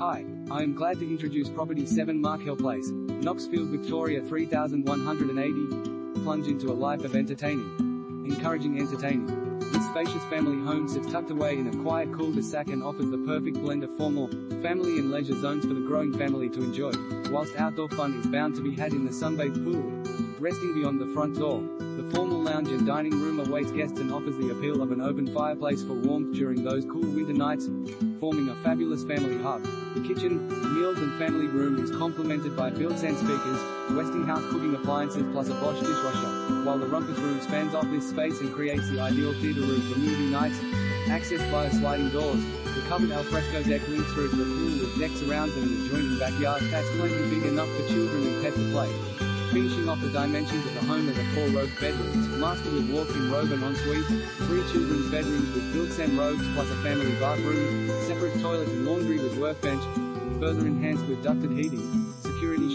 Hi, I am glad to introduce Property 7 Markhill Place, Knoxfield, Victoria 3180. Plunge into a life of entertaining. Encouraging entertaining. This spacious family home sits tucked away in a quiet cul-de-sac and offers the perfect blend of formal, family and leisure zones for the growing family to enjoy, whilst outdoor fun is bound to be had in the sunbathed pool. Resting beyond the front door, formal lounge and dining room awaits guests and offers the appeal of an open fireplace for warmth during those cool winter nights, forming a fabulous family hub. The kitchen, meals and family room is complemented by built-in speakers, Westinghouse cooking appliances plus a Bosch dishwasher, while the rumpus room spans off this space and creates the ideal theater room for movie nights. Accessed via sliding doors, the covered alfresco deck links through to the pool with decks around and an adjoining backyard that's plenty big enough for children and pets to play. Finishing off the dimensions of the home are the four robe bedrooms, master with walk-in robe and ensuite, three children's bedrooms with built-in robes plus a family bathroom, separate toilet and laundry with workbench, further enhanced with ducted heating, security shut